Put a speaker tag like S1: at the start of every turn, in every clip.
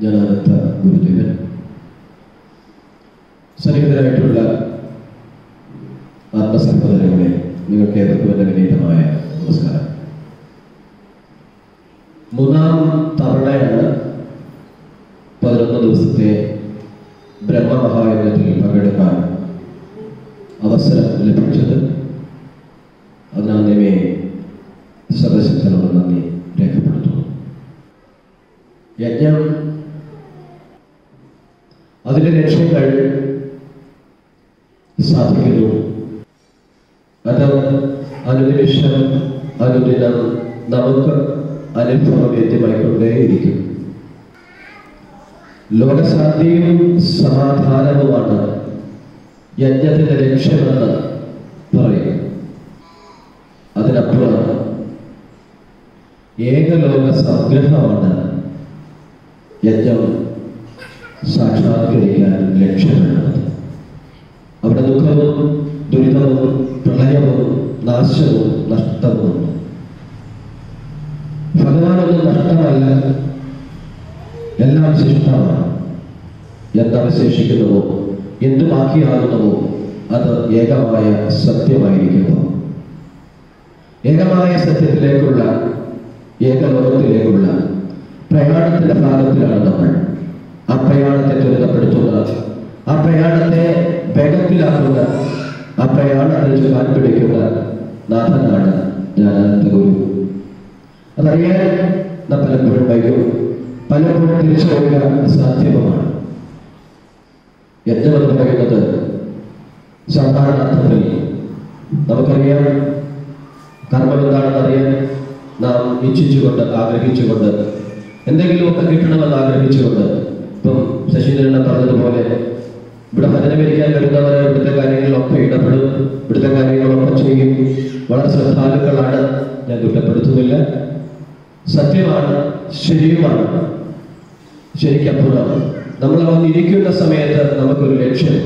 S1: ജനാനന്ദ ഗുരുദേവൻ സന്നിഹിതരായിട്ടുള്ള ആത്മസഹോദരങ്ങളെ നിങ്ങൾക്ക് ഏവർക്കും എന്റെ വിനീതമായ നമസ്കാരം. മൂന്നാം തവണയാണ് പതിനൊന്ന് ദിവസത്തെ ബ്രഹ്മമഹായജ്ഞത്തിൽ ലക്ഷ്യങ്ങൾ സാധിക്കുന്നു. അത് അനുനിമിഷം അനുദിനം നമുക്ക് അനുഭവവേദ്യമായിക്കൊണ്ടേയിരിക്കും ലോകശാന്തിയും സമാധാനവുമാണ് യജ്ഞത്തിന്റെ ലക്ഷ്യമെന്ന് പറയും അതിനപ്പുറം ഏകലോക സംഗ്രഹമാണ് യജ്ഞം. സാക്ഷാത്കരിക്കാൻ ലക്ഷ്യമുള്ളത് അവിടെ ദുഃഖവും ദുരിതവും പ്രളയവും നാശവും നഷ്ടവും. ഭഗവാനൊന്നും നഷ്ടമല്ല. എല്ലാം ശിഷ്ടമാണ്. എന്തവശേഷിക്കുന്നുവോ? എന്ത് അത് ഏകമായ സത്യമായിരിക്കുന്നു. ഏകമായ സത്യത്തിലേക്കുള്ള ഏകലോകത്തിലേക്കുള്ള പ്രയാണത്തിന്റെ ഭാഗത്തിലാണ് നമ്മൾ. ആ പ്രയാണത്തെ ത്വരിതപ്പെടുത്തുക. ആ പ്രയാണത്തെ വേഗത്തിലാക്കുക ആ പ്രയാണത്തെ ചുക്കാൻ പിടിക്കുക നാഥനാണ് ജ്ഞാനാനന്ദ ഗുരു അതറിയാൻ പലപ്പോഴും വൈകും. പലപ്പോഴും തിരിച്ചറിയുക സാധ്യവുമാണ് യജ്ഞമെന്ന് പറയുന്നത് സാധാരണ അർത്ഥത്തിൽ നമുക്കറിയാം കർമ്മം എന്താണെന്ന് അറിയാൻ നാം ഇച്ഛിച്ചുകൊണ്ട് ആഗ്രഹിച്ചുകൊണ്ട് എന്തെങ്കിലുമൊക്കെ കിട്ടണമെന്ന് ആഗ്രഹിച്ചുകൊണ്ട് ഇപ്പം ശശീന്ദ്രൻ പറഞ്ഞതുപോലെ ഇവിടെ ഭജന ഭരിക്കാൻ വരുന്നവർ ഇവിടുത്തെ കാര്യങ്ങളിലൊക്കെ ഇടപെടും ഇവിടുത്തെ കാര്യങ്ങളൊക്കെ ചെയ്യും. വളരെ ശ്രദ്ധാലുക്കളാണ്. ഞാൻ കുറ്റപ്പെടുത്തുന്നില്ല. സത്യമാണ് ശരിയുമാണ് ശരിക്കപ്പുറം നമ്മൾ വന്നിരിക്കുന്ന സമയത്ത് നമുക്കൊരു ലക്ഷ്യം.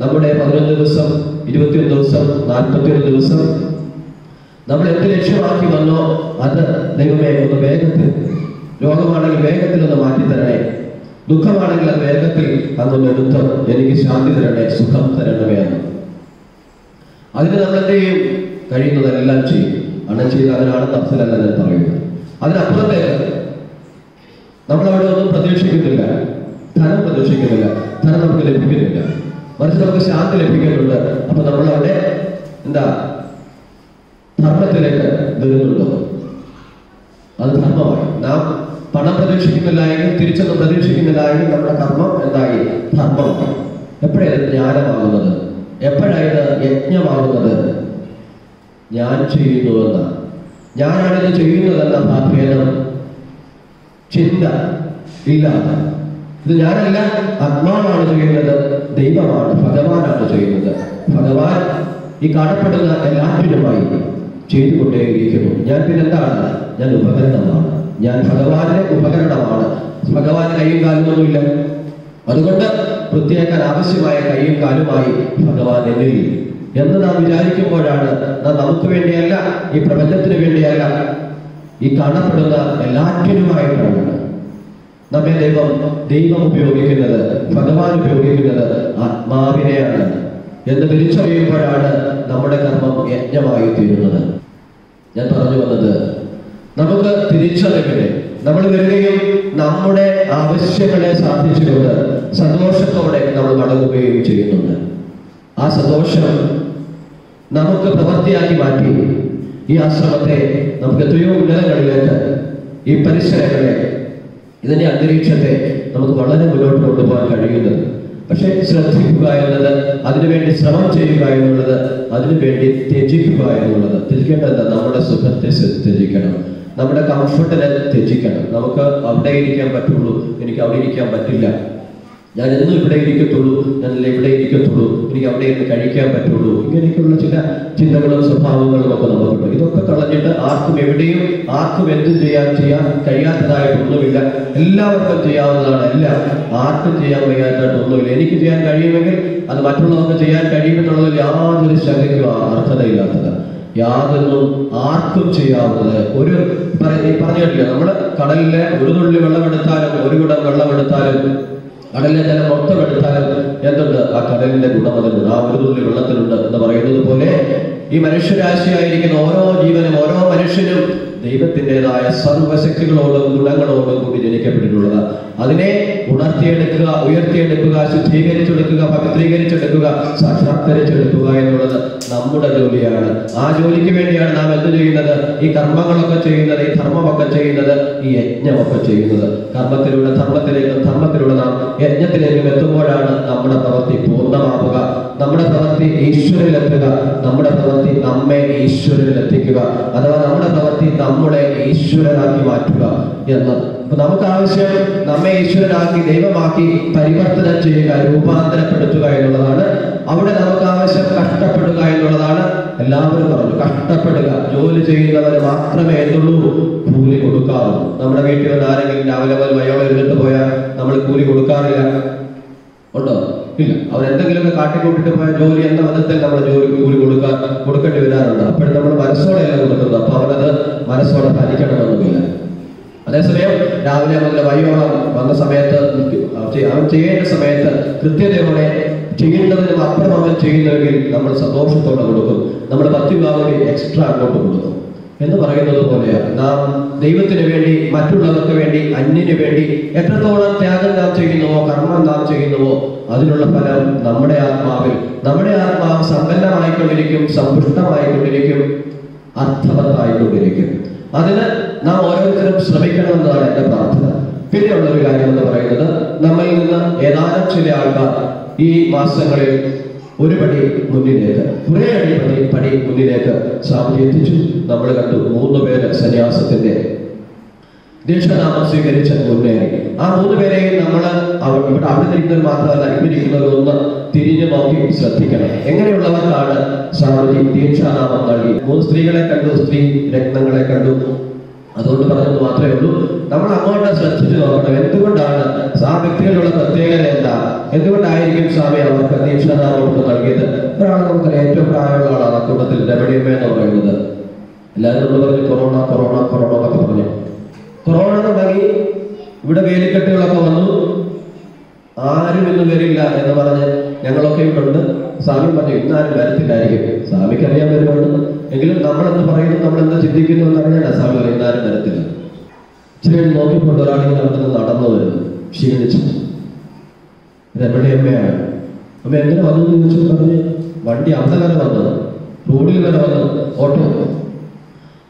S1: നമ്മുടെ പതിനൊന്ന് ദിവസം ഇരുപത്തിയൊന്ന് ദിവസം നാൽപ്പത്തിയൊന്ന് ദിവസം. നമ്മൾ എന്ത് ലക്ഷ്യമാക്കി വന്നോ അത് ദൈവമേ ഒന്ന് വേഗത്തിൽ രോഗമാണെങ്കിൽ വേഗത്തിൽ ഒന്ന് മാറ്റി തരണേ ദുഃഖമാണെങ്കിൽ അത് വേഗത്തിൽ അത് എടുത്ത് എനിക്ക് ശാന്തി തരണേ സുഖം തരണമേ. എന്ന് അതിന് നമ്മളെന്തെയും കഴിയുന്നതെല്ലാം ചെയ്യും. അങ്ങനെ ചെയ്ത് അതിനാണ് അഫ്സലല്ല ഞാൻ പറയുന്നത്. അതിനപ്പുറത്തേക്ക് നമ്മൾ അവിടെ ഒന്നും പ്രതീക്ഷിക്കുന്നില്ല. ധനം പ്രതീക്ഷിക്കുന്നില്ല. ധനം നമുക്ക് ലഭിക്കുന്നില്ല. മറിച്ച് നമുക്ക് ശാന്തി ലഭിക്കുന്നുണ്ട് അപ്പൊ നമ്മളവിടെ എന്താ? ധർമ്മത്തിലേക്ക് വരുന്നുണ്ടോ? അത് ധർമ്മമാണ്. നാം പണം പ്രതീക്ഷിക്കുന്നില്ല എങ്കിൽ തിരിച്ചൊന്നും പ്രതീക്ഷിക്കുന്നില്ല എങ്കിൽ നമ്മുടെ കർമ്മം എന്തായി? ധർമ്മം. എപ്പോഴാണ് ജ്ഞാനമാകുന്നത്? എപ്പോഴായത് യജ്ഞമാകുന്നത്? ഞാൻ ചെയ്യുന്നു എന്ന. ഞാനാണിത് ചെയ്യുന്നതെന്ന ഭാഭേദം ചിന്ത ഇല്ലാതെ ഇത് ഞാനല്ല. ആത്മാവാണ് ചെയ്യുന്നത്. ദൈവമാണ്. ഭഗവാനാണ് ചെയ്യുന്നത്. ഭഗവാൻ ഈ കാണപ്പെടുന്ന എല്ലാത്തിനുമായി ചെയ്തുകൊണ്ടേയിരിക്കുന്നു. ഞാൻ പിന്നെന്താണ്? ഞാൻ ഉപകരണമാണ്. ഞാൻ ഭഗവാന്റെ ഉപകരണമാണ്. ഭഗവാൻ കൈയും കാലുമൊന്നുമില്ല. അതുകൊണ്ട് പ്രത്യേക ആവശ്യമായ കൈയും കാലുമായി ഭഗവാൻ എന്നിൽ എന്ന് നാം വിചാരിക്കുമ്പോഴാണ് നാം നമുക്ക് വേണ്ടിയല്ല ഈ പ്രപഞ്ചത്തിന് വേണ്ടിയല്ല ഈ കാണപ്പെടുന്ന എല്ലാറ്റിനുമായിട്ടാണ് നമ്മെ ദൈവം ദൈവം ഉപയോഗിക്കുന്നത് ഭഗവാൻ ഉപയോഗിക്കുന്നത് ആത്മാവിനെയാണ് എന്ന് തിരിച്ചറിയുമ്പോഴാണ് നമ്മുടെ കർമ്മം യജ്ഞമായി തീരുന്നത് ഞാൻ പറഞ്ഞു വന്നത് നമുക്ക് തിരിച്ചറിവിനെ നമ്മൾ വരികയും നമ്മുടെ ആവശ്യങ്ങളെ സാധിച്ചുകൊണ്ട് സന്തോഷത്തോടെ നമ്മൾ മടങ്ങുകയും ചെയ്യുന്നുണ്ട്. ആ സന്തോഷം നമുക്ക് പ്രവൃത്തിയാക്കി മാറ്റി ഈ ആശ്രമത്തെ നമുക്ക് എത്രയോ ഉന്നതങ്ങളിലേക്ക് ഈ പരിസരങ്ങളെ ഇതിന്റെ അന്തരീക്ഷത്തെ നമുക്ക് വളരെ മുന്നോട്ട് കൊണ്ടുപോകാൻ കഴിയുന്നത്. പക്ഷെ ശ്രദ്ധിക്കുക എന്നത് അതിനുവേണ്ടി ശ്രമം ചെയ്യുക എന്നുള്ളത് അതിനുവേണ്ടി ത്യജിക്കുക എന്നുള്ളത്. ത്യജിക്കേണ്ടത് നമ്മുടെ സുഖത്തെ ത്യജിക്കണം. നമ്മുടെ കംഫർട്ടിനെ ത്യജിക്കണം. നമുക്ക് അവിടെ ഇരിക്കാൻ പറ്റുള്ളൂ എനിക്ക് അവിടെ ഇരിക്കാൻ പറ്റില്ല. ഞാൻ എന്നും ഇവിടെ ഇരിക്കത്തുള്ളൂ ഞാനല്ല ഇവിടെ ഇരിക്കത്തുള്ളൂ എനിക്ക് അവിടെ ഇരുന്ന് കഴിക്കാൻ പറ്റുള്ളൂ. ഇങ്ങനെയൊക്കെയുള്ള ചില ചിന്തകളും സ്വഭാവങ്ങളും ഒക്കെ നമുക്കുണ്ട്. ഇതൊക്കെ കളഞ്ഞിട്ട് ആർക്കും എവിടെയും ആർക്കും എന്തും ചെയ്യാൻ ചെയ്യാൻ കഴിയാത്തതായിട്ടൊന്നുമില്ല എല്ലാവർക്കും ചെയ്യാവുന്നതാണ്. എല്ലാം ആർക്കും ചെയ്യാൻ വയ്യാത്തതായിട്ടൊന്നുമില്ല എനിക്ക് ചെയ്യാൻ കഴിയുമെങ്കിൽ അത് മറ്റുള്ളവർക്ക് ചെയ്യാൻ കഴിയുമെന്നുള്ളതിൽ യാതൊരു ശങ്കയ്ക്കും അർഹതയില്ലാത്തത്. യാതൊന്നും ആർക്കും ചെയ്യാവുന്നത്. ഒരു പറഞ്ഞിട്ടില്ല നമ്മൾ കടലിലെ ഒരു തുള്ളി വെള്ളമെടുത്താലും ഒരു കുടം വെള്ളമെടുത്താലും കടലിലെ ജലം മൊത്തം എടുത്താലും എന്തുണ്ട്? ആ കടലിന്റെ ഗുണം അതിനുണ്ട് ആ ഒരു തുള്ളി വെള്ളത്തിലുണ്ട് എന്ന് പറയുന്നത് പോലെ ഈ മനുഷ്യരാശിയായിരിക്കുന്ന ഓരോ ജീവനും ഓരോ മനുഷ്യനും ദൈവത്തിന്റെതായ സർവശക്തികളോടും ഗുണങ്ങളോടും കൂടി ജനിക്കപ്പെട്ടിട്ടുള്ളത്. അതിനെ ഉണർത്തിയെടുക്കുക ഉയർത്തിയെടുക്കുക ശുദ്ധീകരിച്ചെടുക്കുക പവിത്രീകരിച്ചെടുക്കുക സാക്ഷാത്കരിച്ചെടുക്കുക എന്നുള്ളത് നമ്മുടെ ജോലിയാണ്. ആ ജോലിക്ക് വേണ്ടിയാണ് നാം എന്ത് ചെയ്യുന്നത്? ഈ കർമ്മങ്ങളൊക്കെ ചെയ്യുന്നത് ഈ ധർമ്മമൊക്കെ ചെയ്യുന്നത് ഈ യജ്ഞമൊക്കെ ചെയ്യുന്നത്. കർമ്മത്തിലൂടെ ധർമ്മത്തിലേക്കും ധർമ്മത്തിലൂടെ നാം യജ്ഞത്തിലേക്കും എത്തുമ്പോഴാണ് നമ്മുടെ പ്രവൃത്തി പൂർണമാവുക. നമ്മുടെ പ്രവൃത്തി ഈശ്വരനിലെത്തുക നമ്മുടെ പ്രവൃത്തി നമ്മെ ഈശ്വരനിൽ എത്തിക്കുക. അഥവാ നമ്മുടെ പ്രവൃത്തി നമ്മളെ ഈശ്വരനാക്കി മാറ്റുക എന്നത് നമുക്ക് ആവശ്യം നമ്മെ ഈശ്വരനാക്കി ദൈവമാക്കി പരിവർത്തനം ചെയ്യുക രൂപാന്തരപ്പെടുത്തുക എന്നുള്ളതാണ്. അവിടെ നമുക്ക് ആവശ്യം കഷ്ടപ്പെടുക എന്നുള്ളതാണ്. എല്ലാവരും പറഞ്ഞു കഷ്ടപ്പെടുക. ജോലി ചെയ്യുന്നവര് മാത്രമേ എന്തുള്ളൂ? കൂലി കൊടുക്കാറുള്ളൂ നമ്മുടെ വീട്ടിൽ നിന്ന് ആരെങ്കിലും രാവിലെ മുതൽ വയോളം ഇരുന്നിട്ട് പോയാൽ നമ്മൾ കൂലി കൊടുക്കാറില്ല. ഇല്ല. അവർ എന്തെങ്കിലുമൊക്കെ കാട്ടിക്കൂട്ടിട്ട് പോയ ജോലി എന്ന വിധത്തിൽ നമ്മൾ ജോലി കൂലി കൊടുക്കാൻ കൊടുക്കേണ്ടി വരാറുണ്ട്. അപ്പോഴും നമ്മൾ മനസ്സോടെയല്ല കൊടുക്കുന്നത്? അപ്പൊ അവരത് മനസ്സോടെ പാലിക്കണമെന്നുമില്ല അതേസമയം രാവിലെ മുതൽ വൈകോളം വന്ന സമയത്ത് അവൻ ചെയ്യ- ചെയ്യേണ്ട സമയത്ത് കൃത്യതയോടെ ചെയ്യുന്നതിനും അപ്പുറം അവൻ ചെയ്യുന്നെങ്കിൽ നമ്മൾ സന്തോഷത്തോടെ കൊടുക്കും. നമ്മൾ പത്ത് എക്സ്ട്രാ അങ്ങോട്ട് കൊടുക്കും. എന്ന് പറയുന്നത് പോലെയാണ്. നാം ദൈവത്തിന് വേണ്ടി മറ്റുള്ളവർക്ക് വേണ്ടി അന്യന് വേണ്ടി എത്രത്തോളം ത്യാഗം നാം ചെയ്യുന്നുവോ കർമ്മം നാം ചെയ്യുന്നുവോ അതിനുള്ള ഫലം നമ്മുടെ ആത്മാവിൽ നമ്മുടെ ആത്മാവ് സമ്പന്നമായിക്കൊണ്ടിരിക്കും സമ്പുഷ്ടമായിക്കൊണ്ടിരിക്കും അർത്ഥവത്തായിക്കൊണ്ടിരിക്കും. അതിന് നാം ഓരോരുത്തരും ശ്രമിക്കണമെന്നതാണ് എന്റെ പ്രാർത്ഥന. പിന്നെയുള്ള ഒരു കാര്യം എന്ന് പറയുന്നത് നമ്മിൽ നിന്ന് ഏതാനും ചില ആൾക്കാർ ഈ മാസങ്ങളിൽ ഒരു പടി മുന്നിലേക്ക് കുറെ അടി പടി പടി മുന്നിലേക്ക് സ്വാമിജി എത്തിച്ചു. നമ്മൾ കണ്ടു മൂന്ന് പേര് സന്യാസത്തിന്റെ ദീക്ഷനാമം സ്വീകരിച്ച മുന്നേറി ആ മൂന്ന് പേരെയും നമ്മൾ ഇവിടെ അവിടെ നിൽക്കുന്നവർ മാത്രമല്ല ഇവിടെ ഇരിക്കുന്നവർ ഒന്ന് തിരിഞ്ഞു നോക്കി ശ്രദ്ധിക്കണം. എങ്ങനെയുള്ളവർക്കാണ് സ്വാമിജി ദീക്ഷാനാമം നൽകി? മൂന്ന് സ്ത്രീകളെ കണ്ടു സ്ത്രീ രത്നങ്ങളെ കണ്ടു. അതുകൊണ്ട് പറഞ്ഞത് മാത്രമേ ഉള്ളൂ. നമ്മൾ അങ്ങോട്ട് ശ്രദ്ധിച്ചു നോക്കണം. എന്തുകൊണ്ടാണ് ആ വ്യക്തികളുള്ള പ്രത്യേകത എന്താ? എന്തുകൊണ്ടായിരിക്കും സ്വാമി അവർക്ക് ദീക്ഷാനാമം നൽകിയത്? ഒരാളെ നമുക്ക് ഏറ്റവും പ്രായമുള്ള ആളാണ് ആ കൂട്ടത്തിൽ. രമണിയമ്മ എന്ന് പറയുന്നത്. എല്ലാവരും നമ്മൾ പറഞ്ഞു കൊറോണ കൊറോണ കൊറോണ എന്നൊക്കെ പറഞ്ഞു. കൊറോണ തുടങ്ങി ഇവിടെ വേലിക്കെട്ടുകളൊക്കെ വന്നു. ആരും ഇന്ന് വരില്ല എന്ന് പറഞ്ഞ് ഞങ്ങളൊക്കെ ഇവിടെ സ്വാമി പറഞ്ഞു ഇന്നാരും വരത്തില്ലായിരിക്കും. സ്വാമിക്ക് അറിയാൻ വരുന്നുണ്ട് എങ്കിലും നമ്മൾ എന്ത് പറയുന്നു നമ്മൾ എന്താ ചിന്തിക്കുന്നു എന്ന് അറിയാനാ സ്വാമി പറയും ഇച്ചിരി നോക്കിക്കൊണ്ട് ഒരാളിങ്ങനെ അവിടെ നിന്ന് നടന്നു വരുന്നു ക്ഷീണിച്ചു. രമണി അമ്മയാണ്. അമ്മ എങ്ങനെ വന്നു ചോദിച്ചു പറഞ്ഞ് വണ്ടി അവിടെ വരെ വന്നത് റോഡിൽ വരെ വന്നത് ഓട്ടോ.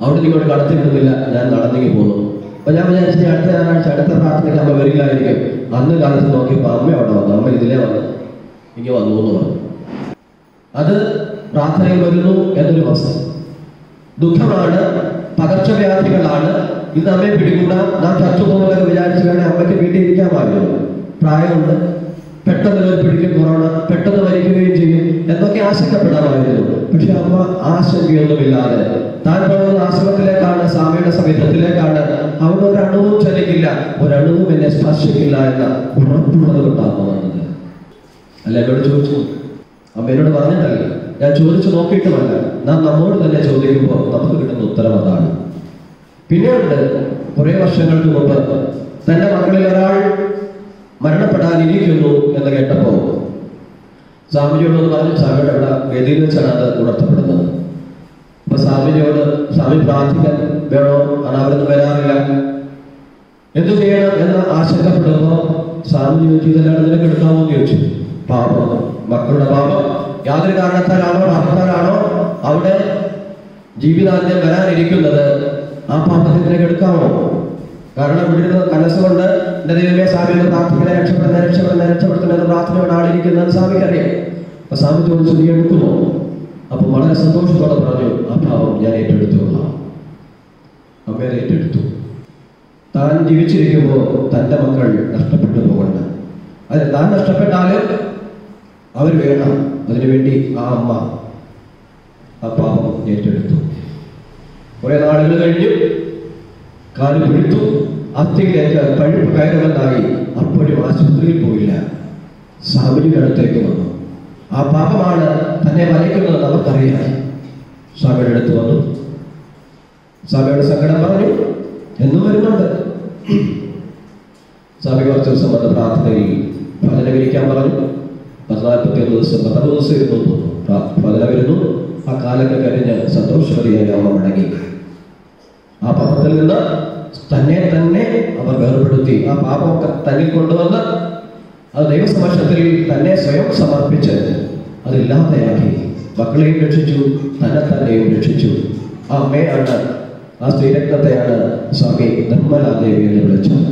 S1: അവിടെ നിങ്ങൾ കടത്തിട്ടുന്നില്ല ഞാൻ നടന്നെങ്കിൽ പോകുന്നു അപ്പൊ ഞാൻ വിചാരിച്ചു അടുത്ത ഞായറാഴ്ച അടുത്ത പ്രാർത്ഥനയ്ക്ക് അമ്മ വരില്ലായിരിക്കും. അന്ന് കാലത്ത് നോക്കിയപ്പോ അമ്മ അവിടെ വന്നു അമ്മ ഇതിലേ വന്നു ഇങ്ങനെ വന്നു എന്ന് പറഞ്ഞു. അത് പ്രാർത്ഥനയിൽ വരുന്നു എന്നൊരു വസ്തു ദുഃഖമാണ് പകർച്ചവ്യാധികളാണ് ഇത് അമ്മയെ പിടിക്കുന്ന നാം ചത്തുപോകുമെന്ന് വിചാരിച്ചു വേണേ അമ്മയ്ക്ക് വീട്ടിൽ ഇരിക്കാമായിരുന്നു പ്രായമുണ്ട്. പെട്ടെന്ന് പിടിക്കും കൊറോണ. പെട്ടെന്ന് മരിക്കുകയും ചെയ്യും എന്നൊക്കെ ആശങ്കപ്പെടാമായിരുന്നു പക്ഷെ അമ്മ ആശങ്കയൊന്നുമില്ലാതെ താൻ പോകുന്ന ആശ്രമത്തിലേക്കാണ് സ്വാമിയുടെ സമീപത്തിലേക്കാണ്. അവിടെ ഒരണുവും ചലിക്കില്ല. ഒരണുവും എന്നെ സ്പർശിക്കില്ല എന്ന ഉറപ്പുള്ളത് കൊണ്ടാണ് വന്നത്. അല്ല? എന്നോട് ചോദിച്ചു. അമ്മ എന്നോട് പറഞ്ഞിട്ടല്ല. ഞാൻ ചോദിച്ചു നോക്കിയിട്ടുമല്ല. നാം നമ്മോട് തന്നെ ചോദിക്കുമ്പോൾ നമുക്ക് കിട്ടുന്ന ഉത്തരം അതാണ്. പിന്നെയുണ്ട് കുറെ വർഷങ്ങൾക്ക് മുമ്പ് തന്റെ മക്കളിൽ ഒരാൾ മരണപ്പെടാനിരിക്കുന്നു എന്ന് കേട്ടപ്പോ സ്വാമിജിയോട് പറഞ്ഞു സ്വാമിയുടെ അവിടെ വേദിയിൽ വെച്ചാണ് അത് ഉണർത്തപ്പെടുന്നത്. അപ്പൊ സ്വാമിജിയോട് സ്വാമി പ്രാർത്ഥിക്കാൻ വേണോ? അത് അവിടുന്ന് വരാറില്ല. എന്തു ചെയ്യണം എന്ന് ആശങ്കപ്പെടുമ്പോ സ്വാമി ചോദിച്ചു ഇതെല്ലാം നിനക്ക് എടുക്കാമോ? എന്ന് ചോദിച്ചു. പാപം. മക്കളുടെ പാപം. യാതൊരു കാരണത്താലാണോ പാപത്താലാണോ അവിടെ ജീവിതാന്ത്യം വരാനിരിക്കുന്നത്? ആ പാപത്തിൽ നിനക്ക് എടുക്കാമോ കാരണം ഇവിടുന്ന് മനസ്സുകൊണ്ട് ദൈവമേ സ്വാമിയുടെ ഒന്ന് പ്രാർത്ഥിക്കണേ രക്ഷപ്പെടുന്ന രക്ഷപ്പെടുന്ന രക്ഷപ്പെടുത്തുന്ന എന്ന് പ്രാർത്ഥനയോട് ആളിരിക്കുന്നത് സ്വാമിക്ക് അറിയാം അപ്പൊ സ്വാമി ചോദിച്ചു നീ എടുക്കുമോ? അപ്പൊ വളരെ സന്തോഷത്തോടെ പറഞ്ഞു ആ പാപം ഞാൻ ഏറ്റെടുത്തോളാം അമ്മേനെ ഏറ്റെടുത്തു. താൻ ജീവിച്ചിരിക്കുമ്പോൾ തന്റെ മക്കൾ നഷ്ടപ്പെട്ടു പോകണ്ട അതെ താൻ നഷ്ടപ്പെട്ടാലും അവർ വേണം. അതിനുവേണ്ടി ആ അമ്മ ആ പാപം ഏറ്റെടുത്തു. കുറെ നാളുകൾ കഴിഞ്ഞു കാൽ പിഴുത്തു അസ്ഥിയിലേക്ക് പഴുപ്പ് കയറുമെന്നായി അപ്പോഴും ആശുപത്രിയിൽ പോയില്ല. അടുത്തേക്ക് വന്നു. ആ പാപമാണ് തന്നെ വലയ്ക്കുന്നത് അവർക്കറിയാം. സ്വാമിയുടെ അടുത്ത് വന്നു. സ്വാമിയുടെ സങ്കടം പറഞ്ഞു. എന്നും വരുന്നുണ്ട്. സ്വാമി കുറച്ച് ദിവസം വന്ന് പ്രാർത്ഥനയിൽ ഭജന വിരിക്കാൻ പറഞ്ഞു. പതിനാൽപ്പത്തി ഒന്ന് ദിവസം പത്തൊമ്പത് ദിവസം ഇരുന്നു. ഭജന വരുന്നു. ആ കാലൊക്കെ കഴിഞ്ഞ് സന്തോഷവതിയായി അമ്മ മടങ്ങി. ആ പാപത്തിൽ നിന്ന് തന്നെ തന്നെ അവർ വേർപെടുത്തി. ആ പാപമൊക്കെ തന്നിൽ കൊണ്ടുവന്ന് അത് ദൈവസമക്ഷത്തിൽ തന്നെ സ്വയം സമർപ്പിച്ച് അതില്ലാതെയാക്കി മക്കളെയും രക്ഷിച്ചു തന്നെ തന്നെയും രക്ഷിച്ചു. ആ അമ്മയാണ് ആ സ്ത്രീരക്തത്തെയാണ് സ്വാമി നിർമ്മലാദേവി എന്ന് വിളിച്ചത്.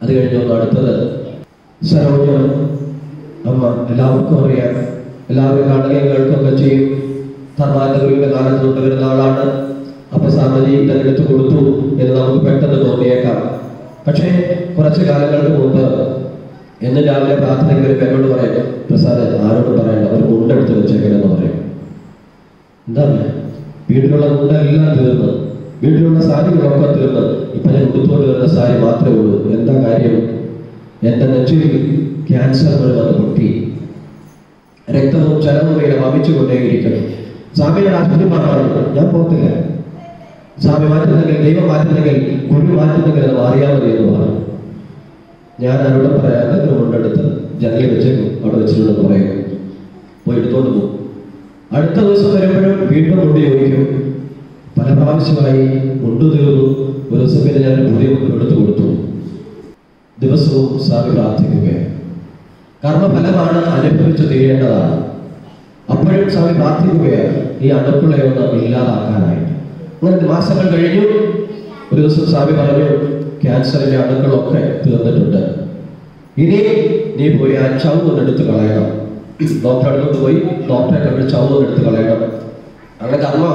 S1: അത് കഴിഞ്ഞ് അടുത്തത് സരോജ അമ്മ എല്ലാവർക്കും അറിയാം. എല്ലാവരും കാണുകയും കേൾക്കുകയൊക്കെ ചെയ്യും. ധർമാന്തരുടെ കാലത്ത് തൊട്ട് വരുന്ന ആളാണ്. അപ്പൊ സാമജി തെരഞ്ഞെടുത്ത് കൊടുത്തു എന്ന് നമുക്ക് പെട്ടെന്ന് തോന്നിയേക്കാം. പക്ഷേ കുറച്ച് കാലങ്ങൾക്ക് മുമ്പ് എന്ന് രാവിലെ പ്രാർത്ഥനയ്ക്ക് വരുമ്പോൾ എന്നോട് പറയാം പ്രസാദ് ആരോട് പറയണ്ട ഒരു മുണ്ടെടുത്ത് വെച്ചേക്കണെന്ന് പറയും. എന്താ വീട്ടിലുള്ള മുണ്ടെല്ലാം തീർന്ന്. വീട്ടിലുള്ള സാരികളൊക്കെ തീർന്ന്. ഇപ്പൊ ഞാൻ ഉടുത്തോണ്ട് വരുന്ന സാരി മാത്രമേ ഉള്ളൂ. എന്താ കാര്യം? എന്റെ നെറ്റിൽ ക്യാൻസർ വന്ന് പൊട്ടി. രക്തവും ചലവും ഇങ്ങനെ വമിച്ചുകൊണ്ടേയിരിക്കണം സ്വാമിയുടെ ആശുപത്രി പറഞ്ഞു ഞാൻ പോകത്തില്ല സ്വാമി മാറ്റുന്നെങ്കിൽ ദൈവം മാറ്റുന്നെങ്കിൽ ഗുരു മാറ്റുന്നെങ്കിൽ അത് മാറിയാൽ എന്ന് പറഞ്ഞു. ഞാൻ അവരോട് പറയാതെ ഒരു കൊണ്ടെടുത്ത് ജനലിൽ വെച്ചേക്കും അവിടെ വെച്ചിട്ടുണ്ടെന്ന് പറയുന്നു പോയി എടുത്തോണ്ട് പോകും. അടുത്ത ദിവസം വരുമ്പോഴും വീണ്ടും മുണ്ട് ചോദിക്കും. പല പ്രാവശ്യമായി കൊണ്ടു തീർന്നു. ഒരു ദിവസം പിന്നെ ഞാൻ പുതിയ എടുത്തു കൊടുത്തു. ദിവസവും സ്വാമി പ്രാർത്ഥിക്കുകയാണ്. കർമ്മഫലമാണ് അനുഭവിച്ചു തീരേണ്ടതാണ്. അപ്പോഴും സ്വാമി പ്രാർത്ഥിക്കുകയാണ് ഈ അണുക്കളെ ഒന്ന് ഇല്ലാതാക്കാനായിട്ട്. അങ്ങനെ മാസങ്ങൾ കഴിഞ്ഞു. ഒരു ദിവസം സ്വാമി പറഞ്ഞു ക്യാൻസറിന്റെ അണുക്കളൊക്കെ തീർന്നിട്ടുണ്ട്. ഇനി നീ പോയി ആ ചവ് എടുത്ത് കളയണം. ഡോക്ടറെ അടുത്തോട്ട് പോയി ഡോക്ടറെ കണ്ട് ചവ് എടുത്ത് കളയണം. അങ്ങനെ കർമ്മ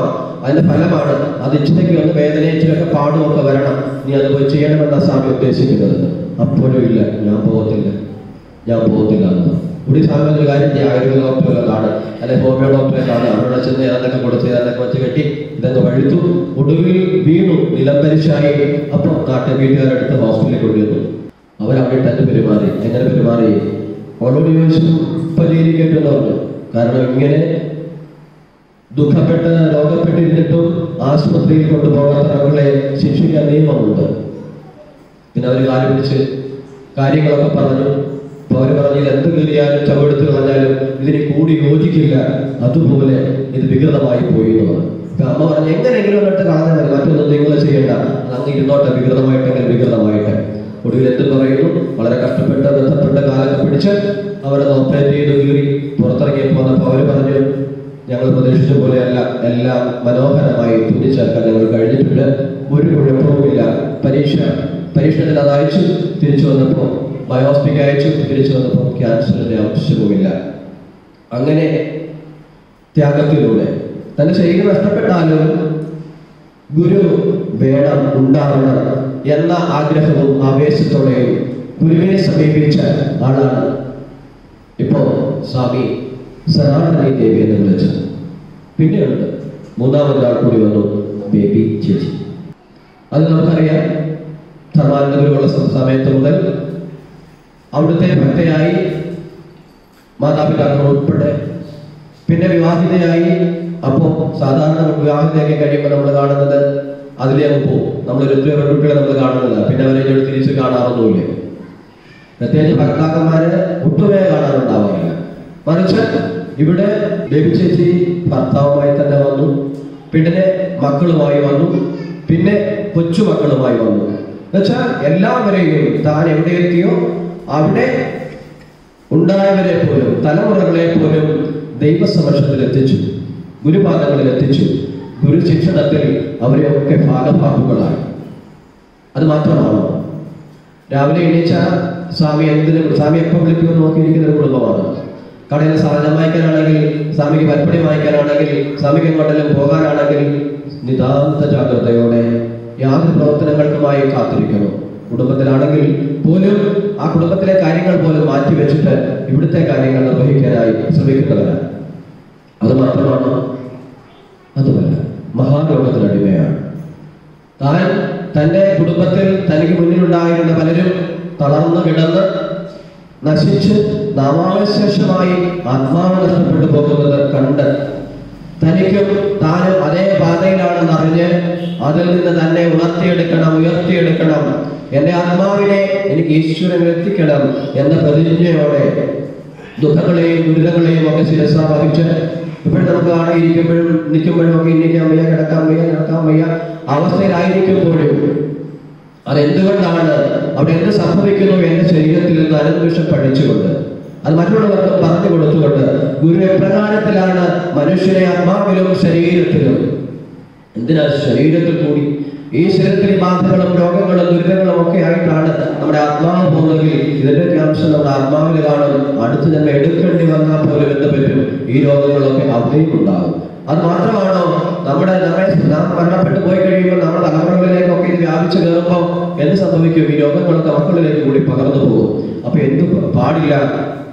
S1: അതിന്റെ ഫലമാണ് അത് ഇച്ചിരി ഒന്ന് വേദന ഇച്ചിരൊക്കെ പാടുമൊക്കെ വരണം. നീ അത് പോയി ചെയ്യണമെന്നാണ് സ്വാമി ഉദ്ദേശിക്കുന്നത്. അപ്പോഴും ഇല്ല ഞാൻ പോകത്തില്ല. ഞാൻ പോകത്തില്ല എന്ന് ഇവിടെ സ്വാമി ഒരു കാര്യം ചെയ്യാം ആയുർവേദ ഡോക്ടറെ കാണും അല്ലെ ഹോമിയോ ഡോക്ടറെ കാണും അവിടെ ചെന്ന് ഏതൊക്കെ കൊടുത്ത് ഏതൊക്കെ വെച്ച് കെട്ടി ഇതൊക്കെ വഴുത്തു ഒടുവിൽ വീണു നിലംപരിശായി അപ്പോൾ നാട്ടിൽ വീട്ടുകാരടുത്ത് ഹോസ്പിറ്റലിൽ കൊണ്ടുവന്നു. അവരവിടെ തന്നെ പെരുമാറി. എങ്ങനെ പെരുമാറി? അവളോട് ചോദിച്ചു പരിഹരിക്കേണ്ടെന്ന് പറഞ്ഞു. കാരണം ഇങ്ങനെ ദുഃഖപ്പെട്ട് രോഗപ്പെട്ടിരുന്നിട്ടും ആശുപത്രിയിൽ കൊണ്ടുപോകാത്ത മക്കളെ ശിക്ഷിക്കാൻ നിയമമുണ്ട്. പിന്നെ അവർ കാലുപിടിച്ച് കാര്യങ്ങളൊക്കെ പറഞ്ഞു. അപ്പൊ അവർ പറഞ്ഞു ഇത് എന്ത് കീറിയാലും ചവെടുത്ത് കളഞ്ഞാലും ഇതിന് കൂടി യോജിക്കില്ല. അതുപോലെ ഇത് വികൃതമായി പോയി എന്നുള്ളത്. അമ്മ പറഞ്ഞു എങ്ങനെയെങ്കിലും ഒന്നിട്ട് മതി മറ്റൊന്നും നിങ്ങൾ ചെയ്യണ്ട. അങ്ങ് ഇരുന്നോട്ടെ വികൃതമായിട്ടെങ്കിൽ വികൃതമായിട്ട്. ഒടുവിൽ എന്ത് പറയുന്നു? വളരെ കഷ്ടപ്പെട്ട് ബന്ധപ്പെട്ട കാലൊക്കെ പിടിച്ച് അവരത് ഓപ്പറേറ്റ് ചെയ്ത് കീറി പുറത്തിറങ്ങി പോന്നപ്പോൾ അവർ പറഞ്ഞു ഞങ്ങൾ പ്രതീക്ഷിച്ച പോലെയല്ല. എല്ലാം മനോഹരമായി തുന്നിച്ചേർക്കാൻ ഞങ്ങൾ കഴിഞ്ഞിട്ടുണ്ട്. ഒരു കുഴപ്പവുമില്ല. പരീക്ഷ പരീക്ഷണത്തിൽ അത് അയച്ചു തിരിച്ചു വന്നപ്പോൾ ബയോസ്പിക് അയച്ചു തിരിച്ചു വന്നപ്പോൾ ക്യാൻസറിന്റെ ആവശ്യവുമില്ല അങ്ങനെ ത്യാഗത്തിലൂടെ തന്റെ ശരീരം നഷ്ടപ്പെട്ടാലും ഗുരു വേണം ഉണ്ടാവണം എന്ന ആഗ്രഹവും ആവേശത്തോടെയും ഗുരുവിനെ സമീപിച്ച ആളാണ് ഇപ്പോ സ്വാമി സനാതനി ദേവി എന്ന് വിളിച്ചത് പിന്നെയുണ്ട് മൂന്നാമതൊരാൾ കൂടി വന്നു ബേബി ചേച്ചി. അത് നമുക്കറിയാം. ധർമാനന്ദഗുരുവുള്ള സമയത്ത് മുതൽ അവിടുത്തെ ഭക്തയായി മാതാപിതാക്കൾ ഉൾപ്പെടെ. പിന്നെ വിവാഹിതയായി അപ്പോൾ സാധാരണ വിവാഹിതയൊക്കെ കഴിയുമ്പോൾ നമ്മൾ കാണുന്നത് അതിലേക്ക് പോകും. നമ്മൾ പെൺകുട്ടികളെ നമ്മൾ കാണുന്നില്ല. പിന്നെ അവരെ തിരിച്ച് കാണാറൊന്നുമില്ല. പ്രത്യേകിച്ച് ഭർത്താക്കന്മാര് ഒട്ടുമേ കാണാറുണ്ടാവുകയില്ല. മറിച്ച് ഇവിടെ ബേബി ചേച്ചി ഭർത്താവുമായി തന്നെ വന്നു. പിന്നെ മക്കളുമായി വന്നു. പിന്നെ കൊച്ചുമക്കളുമായി വന്നു. എന്നുവെച്ചാൽ എല്ലാവരെയും താൻ എവിടെ എത്തിയോ അവിടെ ഉണ്ടായവരെ പോലും തലമുറകളെ പോലും ദൈവസമക്ഷത്തിൽ എത്തിച്ചു. ഗുരുപാദങ്ങളിൽ എത്തിച്ചു. ഗുരു ശിക്ഷണത്തിൽ അവരെയൊക്കെ ഭാഗഭാഗുകളായി. അത് മാത്രമാണോ? രാവിലെ എണീച്ച സ്വാമി എന്തിനും സ്വാമി എപ്പോൾ വിളിക്കുമെന്ന് നോക്കിയിരിക്കുന്ന ഒരു കുടുംബമാണ്. കടയിൽ സാധനം വായിക്കാനാണെങ്കിൽ സ്വാമിക്ക് പരിപാടി വായിക്കാനാണെങ്കിൽ സ്വാമിക്ക് എങ്ങോട്ടെങ്കിലും പോകാനാണെങ്കിൽ നിതാന്ത ജാഗ്രതയോടെ യാതൊരു പ്രവർത്തനങ്ങൾക്കുമായി കാത്തിരിക്കണം. കുടുംബത്തിലാണെങ്കിൽ പോലും ആ കുടുംബത്തിലെ കാര്യങ്ങൾ പോലും മാറ്റി വെച്ചിട്ട് ഇവിടുത്തെ കാര്യങ്ങൾ നിർവഹിക്കാനായി ശ്രമിക്കുന്നവരാണ് അത് മാത്രമാണ് അതുമല്ല മഹാരോഗത്തിനടിമയാണ് താൻ തന്റെ കുടുംബത്തിൽ തനിക്ക് മുന്നിലുണ്ടായിരുന്ന പലരും തളർന്നു കിടന്ന് നശിച്ച് നാമാവശേഷമായി ആത്മാവ് നഷ്ടപ്പെട്ടു പോകുന്നത് കണ്ട് തനിക്കും താനും അതേ പാതയിലാണെന്ന് അറിഞ്ഞ് അതിൽ നിന്ന് തന്നെ ഉണർത്തിയെടുക്കണം ഉയർത്തിയെടുക്കണം. എന്റെ ആത്മാവിനെ എനിക്ക് ഈശ്വരൻ എത്തിക്കണം എന്ന പ്രതിജ്ഞയോടെ ദുഃഖങ്ങളെയും ദുരിതങ്ങളെയും ഒക്കെ ശിരസ ഇപ്പോഴും നമുക്ക് ഇരിക്കുമ്പോഴും നിൽക്കുമ്പോഴും ഒക്കെ ഇന്നിക്കാൻ വയ്യ കിടക്കാൻ വയ്യ നടക്കാൻ വയ്യ അവസ്ഥയിലായിരിക്കുമ്പോഴും അതെന്തുകൊണ്ടാണ്? അവിടെ എന്ത് സംഭവിക്കുന്നു എന്റെ ശരീരത്തിൽ നിന്ന് അനുനിമിഷം പഠിച്ചുകൊണ്ട് അത് മറ്റുള്ളവർക്ക് പറഞ്ഞു കൊടുത്തുകൊണ്ട് ഗുരു എപ്രകാരത്തിലാണ് മനുഷ്യനെ ആത്മാവിലും ശരീരത്തിലും എന്തിനാ ശരീരത്തിൽ കൂടി ഈ ശരീരത്തിൽ ബാധകളും രോഗങ്ങളും ദുരിതങ്ങളും ഒക്കെ ആയിട്ടാണ് നമ്മുടെ ആത്മാവ് പോകുന്നതെങ്കിൽ ഇതിന്റെ അംശം നമ്മുടെ ആത്മാവിൽ കാണും? അടുത്ത് തന്നെ എടുക്കേണ്ടി വന്നാൽ പോലും എന്ത് പറ്റും? ഈ രോഗങ്ങളൊക്കെ അവിടെയും ഉണ്ടാകും അത് മാത്രമാണോ നമ്മുടെ നമ്മെ നാം മരണപ്പെട്ടു പോയി കഴിയുമ്പോൾ നമ്മുടെ തലമുറകളിലേക്കൊക്കെ ഇത് വ്യാപിച്ചു കയറുമ്പോൾ എന്ത് സംഭവിക്കും? ഈ രോഗങ്ങളൊക്കെ മക്കളിലേക്ക് കൂടി പകർന്നു പോകും. അപ്പൊ എന്ത് പാടില്ല.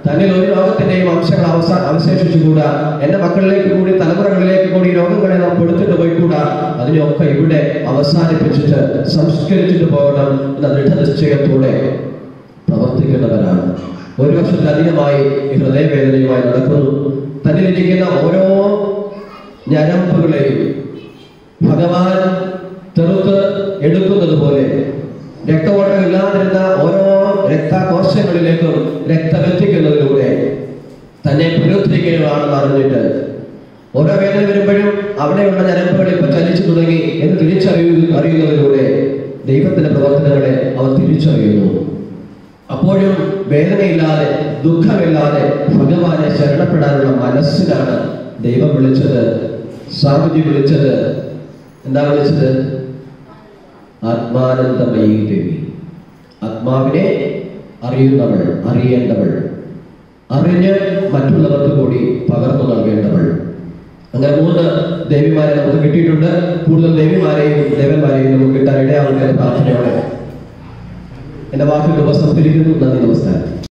S1: തന്നിൽ ഒരു ലോകത്തിന്റെയും അംശങ്ങൾ അവസാന അവശേഷിച്ചുകൂടാ. എന്റെ മക്കളിലേക്ക് കൂടി തലമുറകളിലേക്ക് കൂടി രോഗങ്ങളെ നാം കൊടുത്തിട്ട് പോയിക്കൂടാ. അതിനെയൊക്കെ ഇവിടെ അവസാനിപ്പിച്ചിട്ട് സംസ്കരിച്ചിട്ട് പോകണം എന്ന ദൃഢനിശ്ചയത്തോടെ പ്രവർത്തിക്കുന്നവരാണ്. ഒരു വർഷത്തിലധികമായി ഈ ഹൃദയവേദനയുമായി നടക്കുന്നു. തന്നിലിരിക്കുന്ന ഓരോ ഞരമ്പുകളെയും ഭഗവാൻ തെറുത്ത് എടുക്കുന്നത് പോലെ രക്തവോട്ടം ഇല്ലാതിരുന്ന ഓരോ രക്തകോശങ്ങളിലേക്കും രക്തമെത്തിക്കുന്നതിലൂടെ തന്നെ പുനരുദ്ധരിക്കുകയാണെന്ന് അറിഞ്ഞിട്ട് ഓരോ വേദന വരുമ്പോഴും അവിടെയുള്ള ഞരമ്പുകൾ ഇപ്പൊ ചലിച്ചു തുടങ്ങി എന്ന് തിരിച്ചറിയു അറിയുന്നതിലൂടെ ദൈവത്തിന്റെ പ്രവർത്തനങ്ങളെ അവർ തിരിച്ചറിയുന്നു. അപ്പോഴും വേദനയില്ലാതെ ദുഃഖമില്ലാതെ ഭഗവാനെ ശരണപ്പെടാനുള്ള മനസ്സിലാണ് ദൈവം വിളിച്ചത്. സ്വാമിജി വിളിച്ചത്. എന്താ വിളിച്ചത്? ആത്മാനന്ദമയി ദേവി. ആത്മാവിനെ അറിയുന്നവൾ അറിയേണ്ടവൾ അറിഞ്ഞ് മറ്റുള്ളവർക്ക് കൂടി പകർന്നു നൽകേണ്ടവൾ. അങ്ങനെ മൂന്ന് ദേവിമാരെ നമുക്ക് കിട്ടിയിട്ടുണ്ട്. കൂടുതൽ ദേവിമാരെയും ദേവന്മാരെയും നമുക്ക് കിട്ടാൻ ഇടയാവുന്ന പ്രാർത്ഥനയോടെ. എന്റെ വാക്കുകൾ ഉപസംഹരിക്കുന്നു നന്ദി നമസ്കാരം.